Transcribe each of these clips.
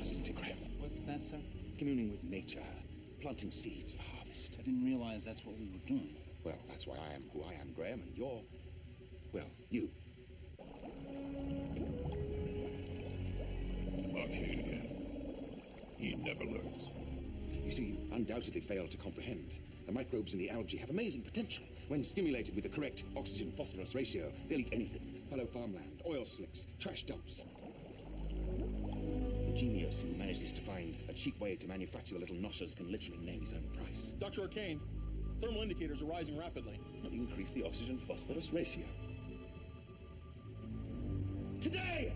business, Graham? What's that, sir? Communing with nature, planting seeds for harvest. I didn't realize that's what we were doing. Well, that's why I am who I am, Graham, and you're. Well, you. Arcane again. He never learns. You see, you undoubtedly fail to comprehend. The microbes in the algae have amazing potential. When stimulated with the correct oxygen phosphorus ratio, they'll eat anything fallow farmland, oil slicks, trash dumps. The genius who manages to find a cheap way to manufacture the little noshers can literally name his own price. Dr. Arcane, thermal indicators are rising rapidly. Increase the oxygen phosphorus ratio. Today!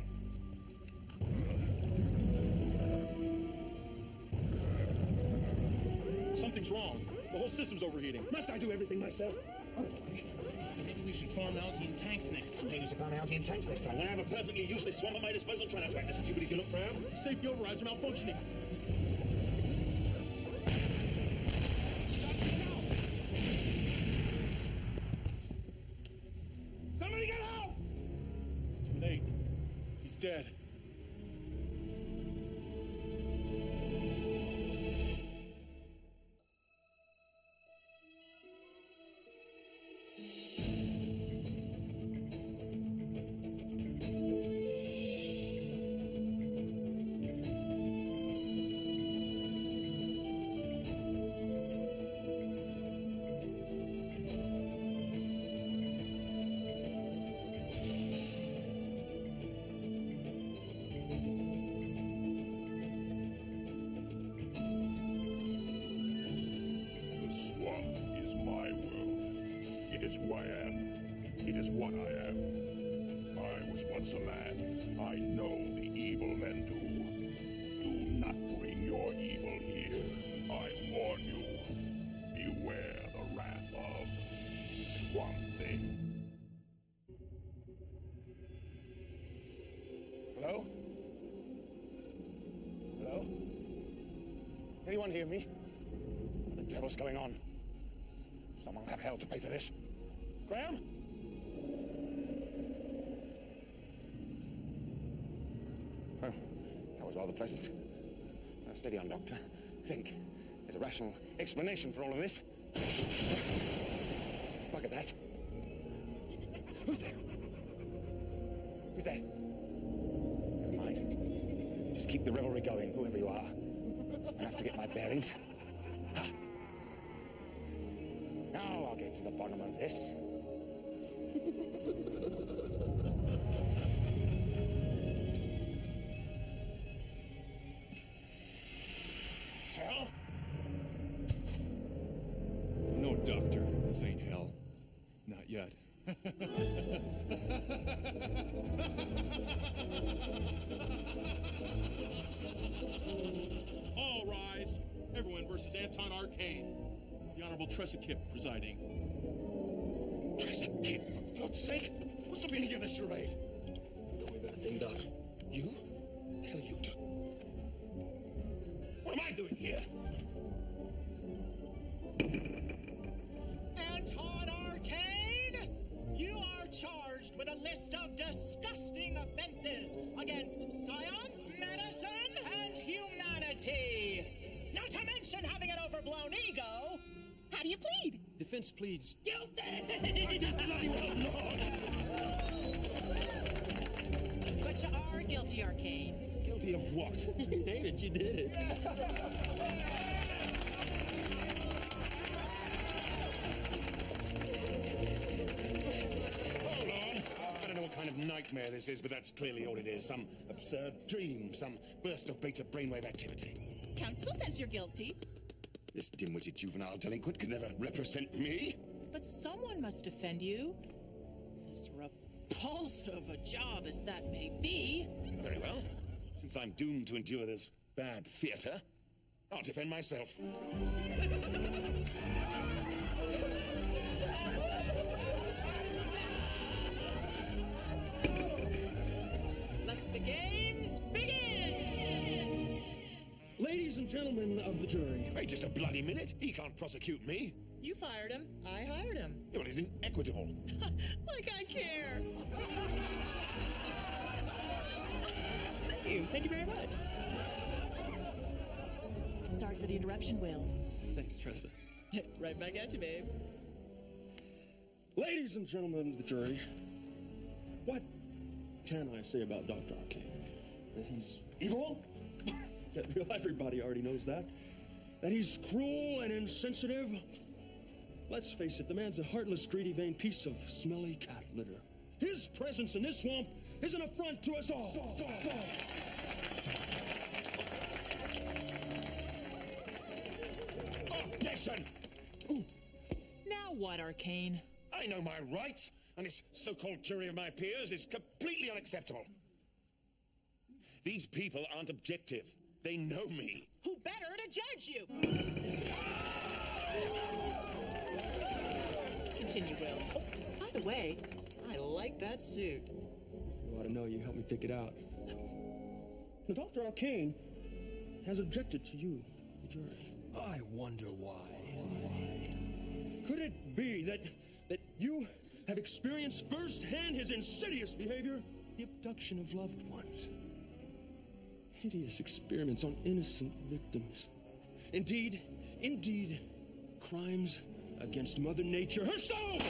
Something's wrong. The whole system's overheating. Must I do everything myself? Maybe we should farm algae in tanks next time. Maybe we should farm algae in tanks next time. When I have a perfectly useless swamp at my disposal, try not to act as stupid as you look, Brown. Safety overrides are malfunctioning. Somebody get help! It's too late. He's dead. Who I am. It is what I am. I was once a man. I know the evil men do. Do not bring your evil here. I warn you. Beware the wrath of Swamp Thing. Hello? Hello? Anyone hear me? What the devil's going on? Someone will have hell to pay for this. Graham? Well, that was rather pleasant. Now, steady on, Doctor. Think. There's a rational explanation for all of this. Look at that. Who's there? Who's that? Never mind. Just keep the revelry going, whoever you are. I have to get my bearings. Now I'll get to the bottom of this. Tressa Kipp presiding. Tressa Kipp, for God's sake. What's the meaning of this charade? Don't about a thing, Doc. You? The hell you doing? What am I doing here? Anton Arcane, you are charged with a list of disgusting offenses against science, medicine, and humanity. Not to mention having an overblown ego. Do you plead? Defense pleads. Guilty! I did bloody well not. but you are guilty, Arcane. Guilty of what? It, you did it. Hold on. I don't know what kind of nightmare this is, but that's clearly all it is. Some absurd dream, some burst of beta brainwave activity. Council says you're guilty. This dim-witted juvenile delinquent could never represent me. But someone must defend you. As repulsive a job as that may be. Very well. Since I'm doomed to endure this bad theater, I'll defend myself. Let the games begin! Ladies and gentlemen of the jury, Wait just a bloody minute. He can't prosecute me. You fired him. I hired him. Well, he's inequitable. like I care. Thank you. Thank you very much. Sorry for the interruption, Will. Thanks, Tressa. right back at you, babe. Ladies and gentlemen of the jury, what can I say about Dr. Arcane? That he's evil? well, everybody already knows that. That he's cruel and insensitive? Let's face it, the man's a heartless, greedy, vain piece of smelly cat litter. His presence in this swamp is an affront to us all. Objection! Now what, Arcane? I know my rights, and this so-called jury of my peers is completely unacceptable. These people aren't objective. They know me. Who better to judge you? Continue, Will. Oh, by the way, I like that suit. You ought to know you helped me pick it out. Now, Dr. Arcane has objected to you, the jury. I wonder why. Could it be that that you have experienced firsthand his insidious behavior? The abduction of loved ones. Hideous experiments on innocent victims. Indeed, indeed, crimes against Mother Nature herself!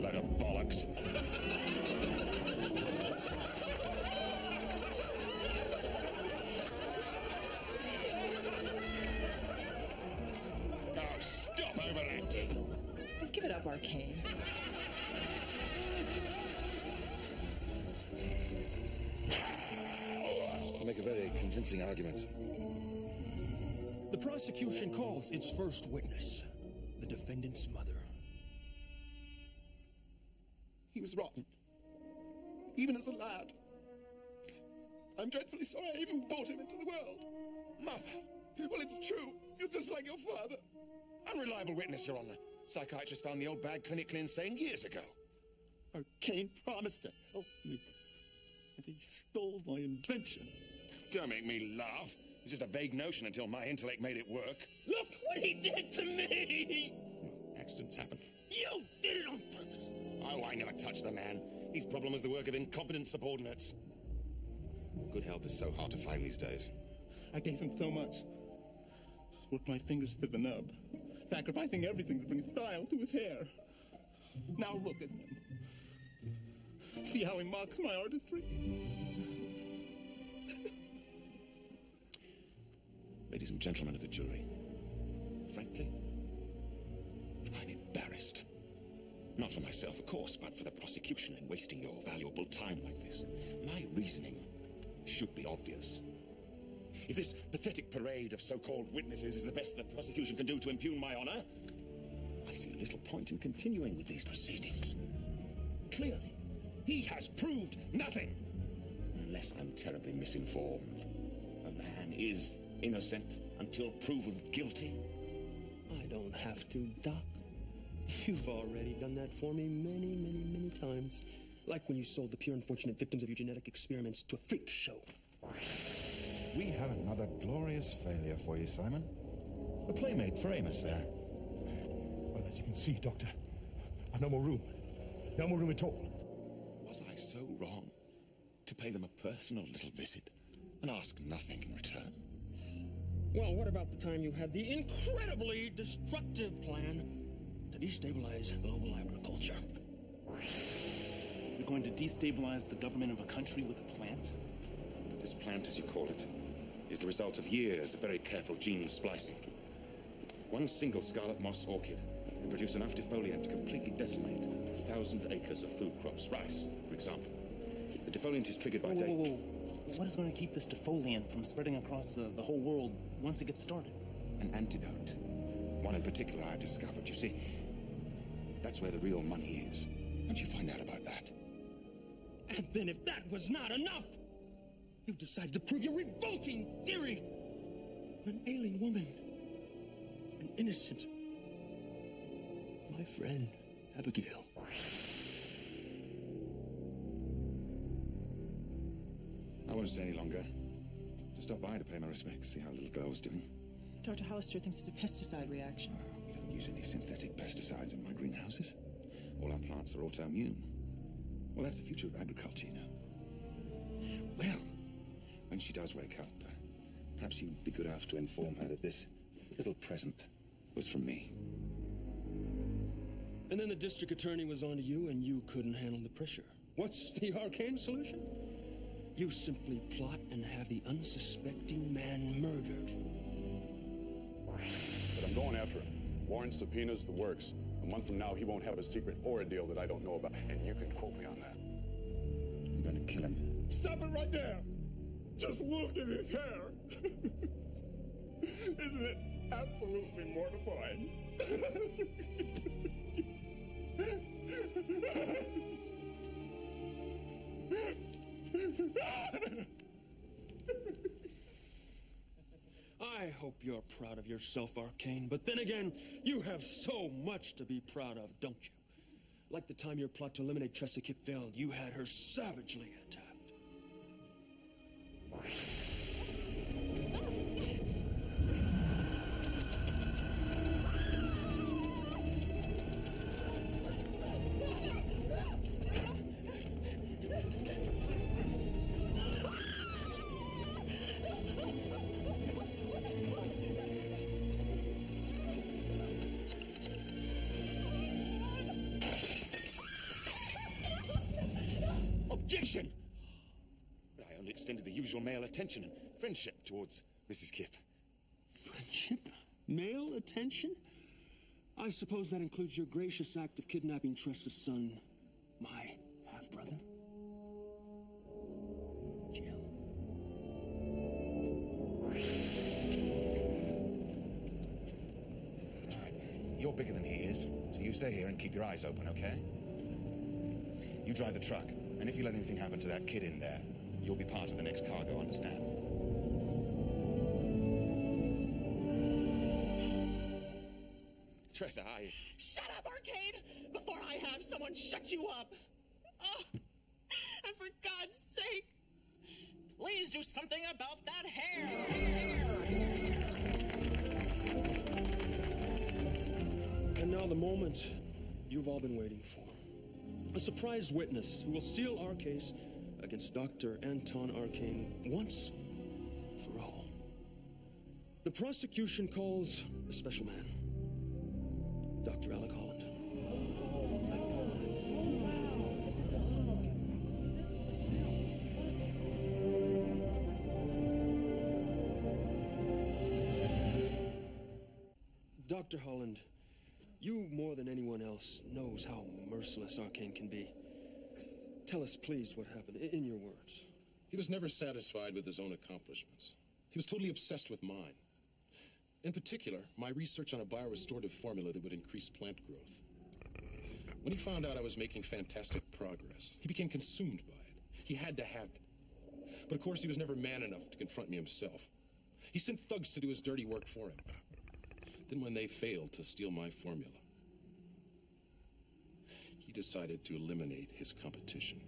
Load of bollocks. oh, stop overacting. Give it up, Arcane. Make a very convincing argument. The prosecution calls its first witness, the defendant's mother. He was rotten. Even as a lad. I'm dreadfully sorry I even brought him into the world. Mother. Well, it's true. You're just like your father. Unreliable witness, Your Honor. Psychiatrist found the old bag clinically insane years ago. Oh, Arcane promised to help me. And he stole my invention. Don't make me laugh. It's just a vague notion until my intellect made it work. Look what he did to me! Accidents happen. You did it on purpose! Oh, I never touched the man. His problem was the work of incompetent subordinates. Good help is so hard to find these days. I gave him so much. Worked my fingers to the nub, sacrificing everything to bring style to his hair. Now look at him. See how he mocks my artistry? Ladies and gentlemen of the jury, frankly, I'm embarrassed. Not for myself, of course, but for the prosecution in wasting your valuable time like this. My reasoning should be obvious. If this pathetic parade of so-called witnesses is the best the prosecution can do to impugn my honor, I see little point in continuing with these proceedings. Clearly, he has proved nothing. Unless I'm terribly misinformed. A man is innocent until proven guilty. I don't have to, Doc. You've already done that for me many, many, many times. Like when you sold the pure unfortunate victims of your genetic experiments to a freak show. We have another glorious failure for you, Simon. A playmate for Amos there. Well, as you can see, Doctor, I've no more room. No more room at all. Was I so wrong to pay them a personal little visit and ask nothing in return? Well, what about the time you had the incredibly destructive plan to destabilize global agriculture? You're going to destabilize the government of a country with a plant? This plant, as you call it, is the result of years of very careful gene splicing. One single scarlet moss orchid can produce enough defoliant to completely decimate a thousand acres of food crops, rice, for example. The defoliant is triggered by Whoa, day. whoa, whoa. What is going to keep this defoliant from spreading across the, the whole world once it gets started? An antidote. One in particular I've discovered. You see, that's where the real money is. How'd you find out about that? And then, if that was not enough, you decided to prove your revolting theory. An ailing woman, an innocent, my friend Abigail. I won't stay any longer. Just stop by to pay my respects, see how the little girl was doing. Dr. Hollister thinks it's a pesticide reaction. Ah, we don't use any synthetic pesticides in my greenhouses. All our plants are autoimmune. Well, that's the future of agriculture, you know. Well, when she does wake up, uh, Perhaps you'd be good enough to inform her that this little present was from me. And then the district attorney was on to you, and you couldn't handle the pressure. What's the arcane solution? You simply plot and have the unsuspecting man murdered. But I'm going after him. Warrant subpoenas, the works. A month from now, he won't have a secret or a deal that I don't know about. And you can quote me on that. I'm gonna kill him. Stop it right there! Just look at his hair! Isn't it absolutely mortifying? I hope you're proud of yourself, Arcane. But then again, you have so much to be proud of, don't you? Like the time your plot to eliminate Kipp failed, you had her savagely attacked. Objection! But I only extended the usual male attention and friendship towards Mrs. Kipp. Friendship? Male attention? I suppose that includes your gracious act of kidnapping Tressa's son, my half brother. Jim. You're bigger than he is, so you stay here and keep your eyes open, okay? You drive the truck, and if you let anything happen to that kid in there, you'll be part of the next cargo, understand? Tressa, I. Shut up, Arcane, before I have someone shut you up. Oh, and for God's sake, please do something about that hair. And now the moment you've all been waiting for. A surprise witness who will seal our case against Dr. Anton Arcane once for all. The prosecution calls a special man, Dr. Alec Holland. Dr. Holland, you more than anyone else knows how merciless Arcane can be. Tell us, please, what happened in your words. He was never satisfied with his own accomplishments. He was totally obsessed with mine. In particular, my research on a biorestorative formula that would increase plant growth. When he found out I was making fantastic progress, he became consumed by it. He had to have it. But of course, he was never man enough to confront me himself. He sent thugs to do his dirty work for him. Then, when they failed to steal my formula, decided to eliminate his competition.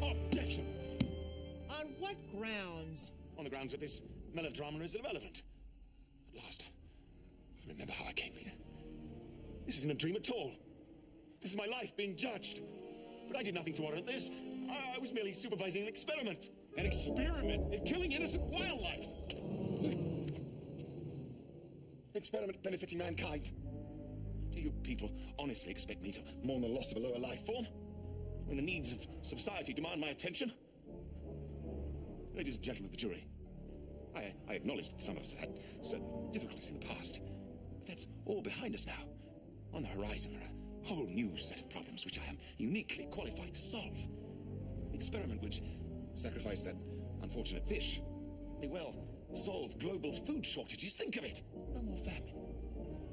Objection! On what grounds? On the grounds that this melodrama is irrelevant. At last, I remember how I came here. This isn't a dream at all. This is my life being judged. But I did nothing to warrant this. I, I was merely supervising an experiment. An experiment in killing innocent wildlife! experiment benefiting mankind. Do you people honestly expect me to mourn the loss of a lower life form? When the needs of society demand my attention? Ladies and gentlemen of the jury, I, I acknowledge that some of us had certain difficulties in the past. But that's all behind us now. On the horizon are whole new set of problems which I am uniquely qualified to solve. Experiment which sacrificed that unfortunate fish may well solve global food shortages. Think of it! No more famine.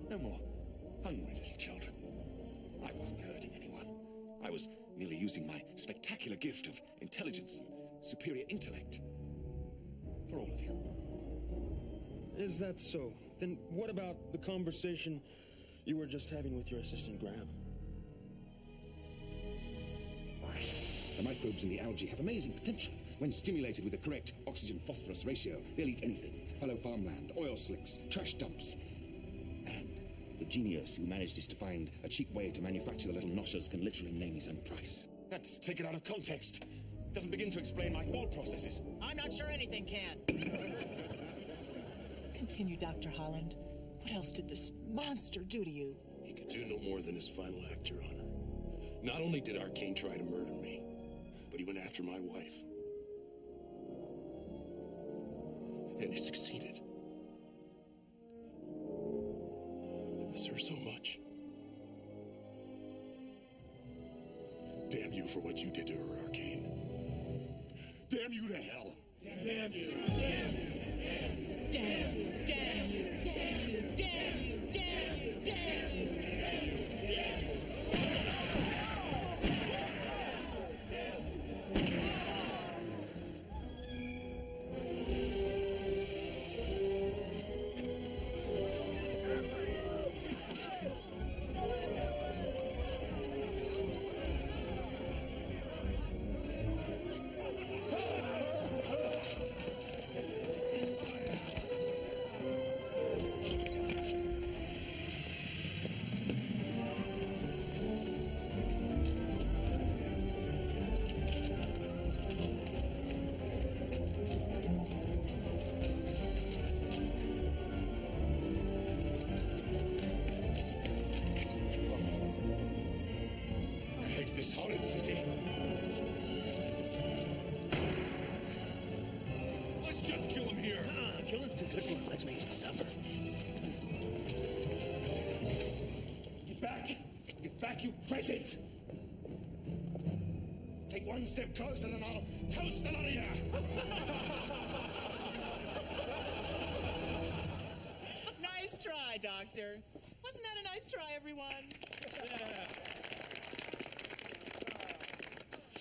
No more hungry little children. I wasn't hurting anyone. I was merely using my spectacular gift of intelligence and superior intellect. For all of you. Is that so? Then what about the conversation you were just having with your assistant Graham? The microbes in the algae have amazing potential. When stimulated with the correct oxygen phosphorus ratio, they'll eat anything fallow farmland, oil slicks, trash dumps. And the genius who managed this to find a cheap way to manufacture the little noshers can literally name his own price. That's taken out of context. Doesn't begin to explain my thought processes. I'm not sure anything can. Continue, Dr. Holland. What else did this monster do to you? He could do no more than his final act, Your Honor. Not only did Arcane try to murder me, but he went after my wife. And he succeeded. I miss her so much. Damn you for what you did to her, Arcane. Damn you to hell. Damn you! Damn you! Damn you! Damn you! Take one step closer and I'll toast the lot of you! Nice try, Doctor. Wasn't that a nice try, everyone?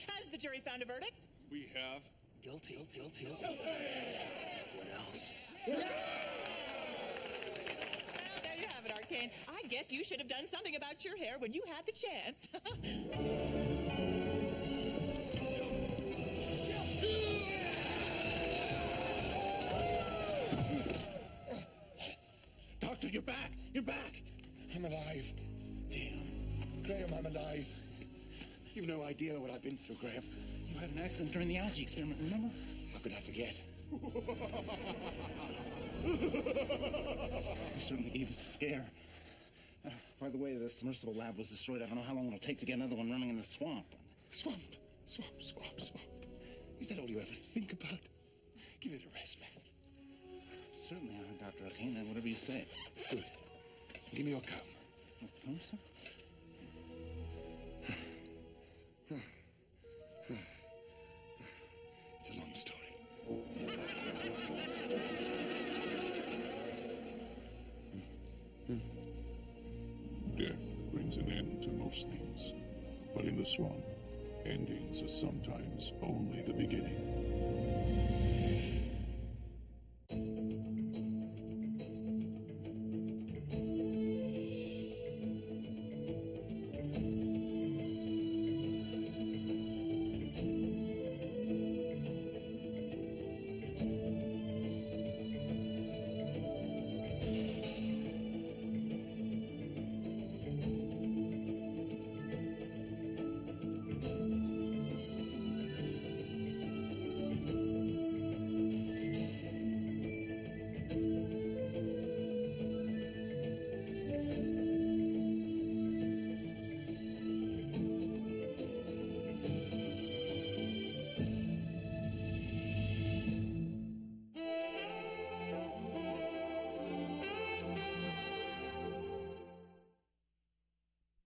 Has the jury found a verdict? We have. Guilty, guilty, guilty. What else? Well, there you have it, Arcane. I guess you should have done something about your hair when you had the chance. you're back! You're back! I'm alive. Damn. Graham, I'm alive. You've no idea what I've been through, Graham. You had an accident during the algae experiment, remember? How could I forget? You certainly gave us a scare. Uh, by the way, the submersible lab was destroyed. I don't know how long it'll take to get another one running in the swamp. Swamp, swamp, swamp, swamp. Is that all you ever think about? Give it a rest, man. Certainly, uh, Dr. Uh, whatever you say. Good. Give me your comb. Oh, come, sir?